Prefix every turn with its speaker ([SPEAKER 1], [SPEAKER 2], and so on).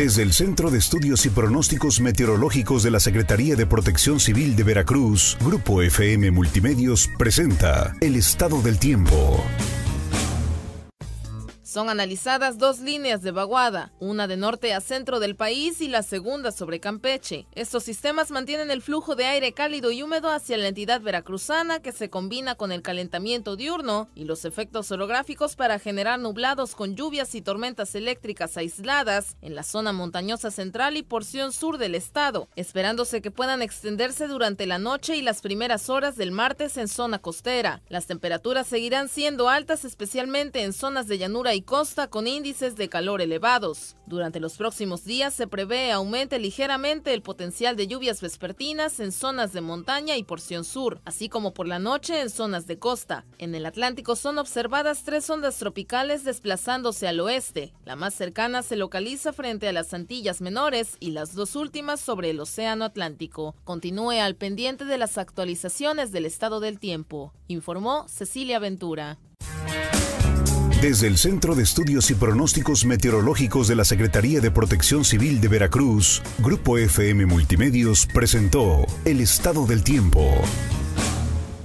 [SPEAKER 1] Desde el Centro de Estudios y Pronósticos Meteorológicos de la Secretaría de Protección Civil de Veracruz, Grupo FM Multimedios presenta el estado del tiempo.
[SPEAKER 2] Son analizadas dos líneas de vaguada, una de norte a centro del país y la segunda sobre Campeche. Estos sistemas mantienen el flujo de aire cálido y húmedo hacia la entidad veracruzana que se combina con el calentamiento diurno y los efectos orográficos para generar nublados con lluvias y tormentas eléctricas aisladas en la zona montañosa central y porción sur del estado, esperándose que puedan extenderse durante la noche y las primeras horas del martes en zona costera. Las temperaturas seguirán siendo altas especialmente en zonas de llanura y costa con índices de calor elevados. Durante los próximos días se prevé aumente ligeramente el potencial de lluvias vespertinas en zonas de montaña y porción sur, así como por la noche en zonas de costa. En el Atlántico son observadas tres ondas tropicales desplazándose al oeste. La más cercana se localiza frente a las Antillas Menores y las dos últimas sobre el Océano Atlántico. Continúe al pendiente de las actualizaciones del estado del tiempo, informó Cecilia Ventura.
[SPEAKER 1] Desde el Centro de Estudios y Pronósticos Meteorológicos de la Secretaría de Protección Civil de Veracruz, Grupo FM Multimedios presentó el estado del tiempo.